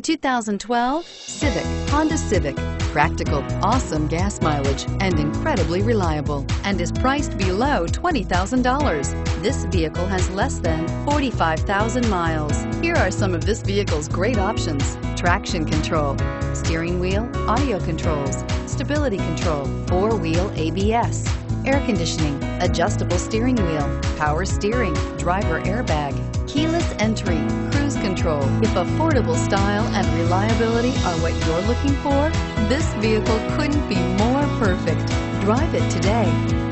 2012 Civic, Honda Civic. Practical, awesome gas mileage, and incredibly reliable, and is priced below $20,000. This vehicle has less than 45,000 miles. Here are some of this vehicle's great options. Traction control, steering wheel, audio controls, stability control, four-wheel ABS, air conditioning, adjustable steering wheel, power steering, driver airbag, keyless entry, cruise control. If affordable style and reliability are what you're looking for, this vehicle couldn't be more perfect. Drive it today.